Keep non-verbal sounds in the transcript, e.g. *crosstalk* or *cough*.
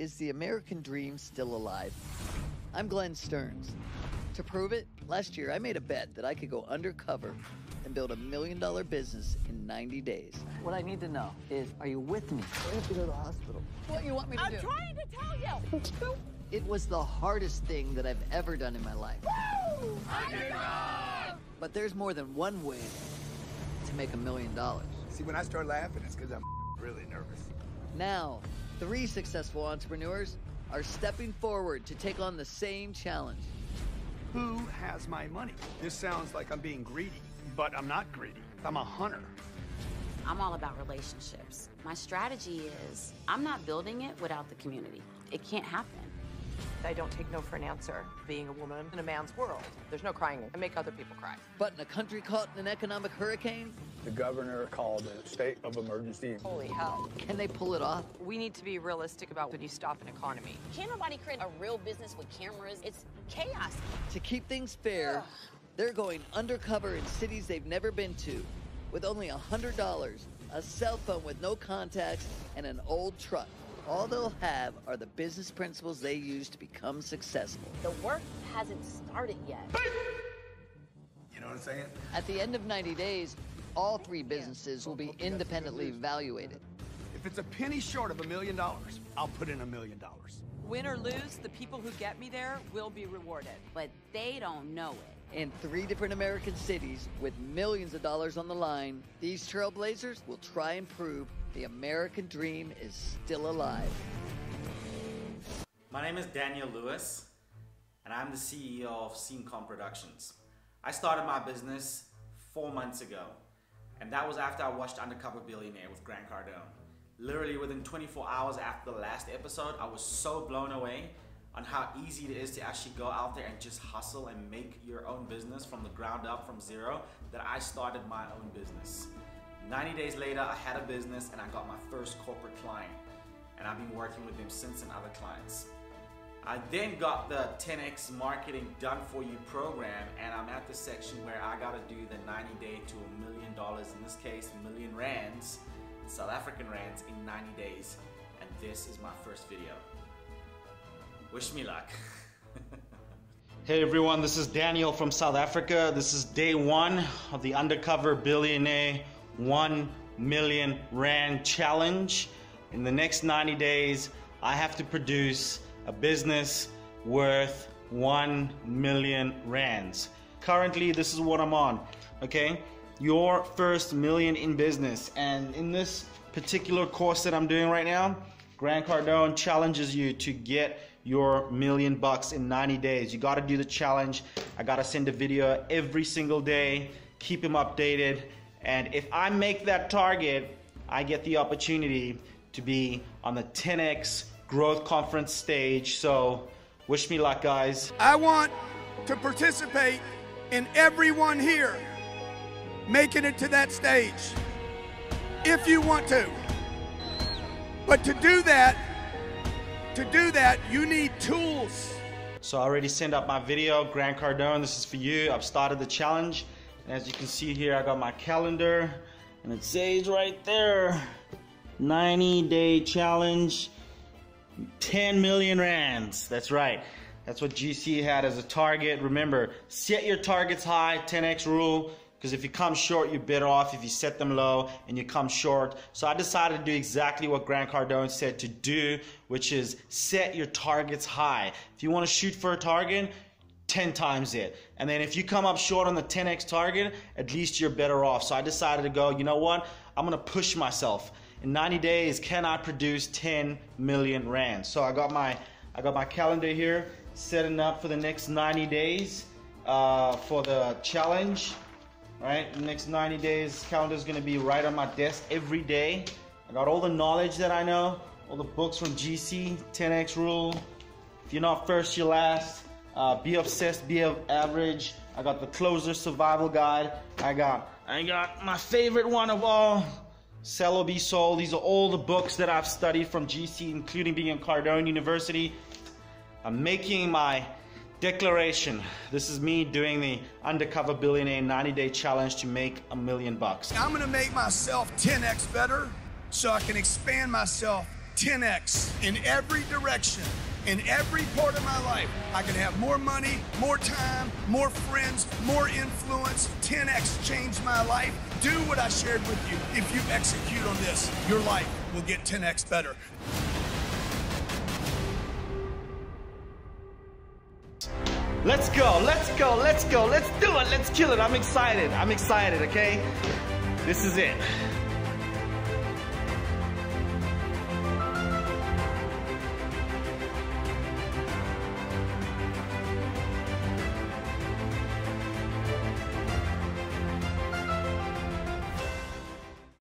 Is the American dream still alive? I'm Glenn Stearns. To prove it, last year I made a bet that I could go undercover and build a million dollar business in 90 days. What I need to know is are you with me? I have to go to the hospital. What do you want me to do? I'm trying to tell you. It was the hardest thing that I've ever done in my life. But there's more than one way to make a million dollars. See, when I start laughing, it's because I'm really nervous. Now, three successful entrepreneurs are stepping forward to take on the same challenge. Who has my money? This sounds like I'm being greedy, but I'm not greedy. I'm a hunter. I'm all about relationships. My strategy is I'm not building it without the community. It can't happen. I don't take no for an answer. Being a woman in a man's world, there's no crying. I make other people cry. But in a country caught in an economic hurricane, The governor called a state of emergency. Holy hell. can they pull it off? We need to be realistic about when you stop an economy. Can't nobody create a real business with cameras? It's chaos. To keep things fair, they're going undercover in cities they've never been to with only $100, a cell phone with no contacts, and an old truck. All they'll have are the business principles they use to become successful. The work hasn't started yet. You know what I'm saying? At the end of 90 days, all three businesses will be independently evaluated. If it's a penny short of a million dollars, I'll put in a million dollars. Win or lose, the people who get me there will be rewarded. But they don't know it. In three different American cities with millions of dollars on the line, these trailblazers will try and prove the American dream is still alive. My name is Daniel Lewis, and I'm the CEO of CineComm Productions. I started my business four months ago, and that was after I watched Undercover Billionaire with Grant Cardone. Literally within 24 hours after the last episode, I was so blown away on how easy it is to actually go out there and just hustle and make your own business from the ground up, from zero, that I started my own business. 90 days later, I had a business and I got my first corporate client, and I've been working with them since and other clients. I then got the 10x marketing done for you program, and I'm at the section where I got to do the 90 day to a million dollars, in this case, million rands, South African rands, in 90 days. And this is my first video. Wish me luck. *laughs* Hey everyone, this is Daniel from South Africa. This is day one of the Undercover Billionaire 1 Million Rand Challenge. In the next 90 days, I have to produce a business worth 1 million rands. Currently, this is what I'm on, okay? Your first million in business. And in this particular course that I'm doing right now, Grant Cardone challenges you to get your million bucks in 90 days. You got to do the challenge. I got to send a video every single day, keep him updated. And if I make that target, I get the opportunity to be on the 10x growth conference stage. So, wish me luck, guys. I want to participate in everyone here making it to that stage. If you want to. But to do that, to do that, you need tools. So I already sent out my video, Grant Cardone, this is for you. I've started the challenge. And as you can see here, I got my calendar and it says right there, 90 day challenge, 10 million rands. That's right. That's what GC had as a target. Remember, set your targets high, 10x rule, because if you come short, you're better off if you set them low and you come short. So I decided to do exactly what Grant Cardone said to do, which is set your targets high. If you want to shoot for a target, 10 times it. And then if you come up short on the 10x target, at least you're better off. So I decided to go, you know what? I'm going to push myself. In 90 days, can I produce 10 million rand? So I got my I got my calendar here, setting up for the next 90 days uh, for the challenge. Right, next 90 days, calendar is gonna be right on my desk every day. I got all the knowledge that I know, all the books from GC, 10x rule. If you're not first, you're last. Uh, be obsessed, be of average. I got the closer survival guide. I got I got my favorite one of all, Sell or Be Sold. These are all the books that I've studied from GC, including being at Cardone University. I'm making my declaration. This is me doing the Undercover Billionaire 90 Day Challenge to make a million bucks. I'm gonna make myself 10x better so I can expand myself 10x in every direction. In every part of my life, I can have more money, more time, more friends, more influence. 10x changed my life. Do what I shared with you. If you execute on this, your life will get 10x better. Let's go, let's go, let's go, let's do it, let's kill it. I'm excited, I'm excited, okay? This is it.